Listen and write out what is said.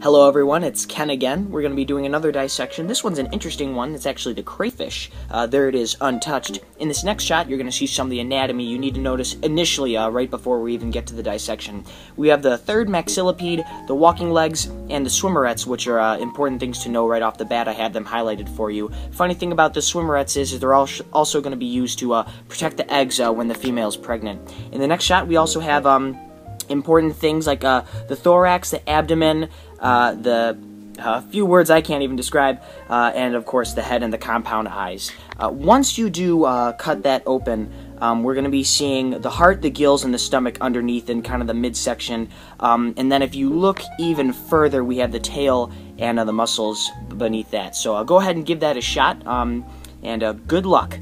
Hello everyone, it's Ken again. We're going to be doing another dissection. This one's an interesting one. It's actually the crayfish. Uh, there it is, untouched. In this next shot, you're going to see some of the anatomy you need to notice initially, uh, right before we even get to the dissection. We have the third maxillipede, the walking legs, and the swimmerets, which are uh, important things to know right off the bat. I had them highlighted for you. Funny thing about the swimmerets is, they're also going to be used to uh, protect the eggs uh, when the female is pregnant. In the next shot, we also have... Um, important things like uh, the thorax, the abdomen, uh, the uh, few words I can't even describe, uh, and of course the head and the compound eyes. Uh, once you do uh, cut that open, um, we're going to be seeing the heart, the gills, and the stomach underneath in kind of the midsection. Um, and then if you look even further, we have the tail and the muscles beneath that. So go ahead and give that a shot, um, and good luck.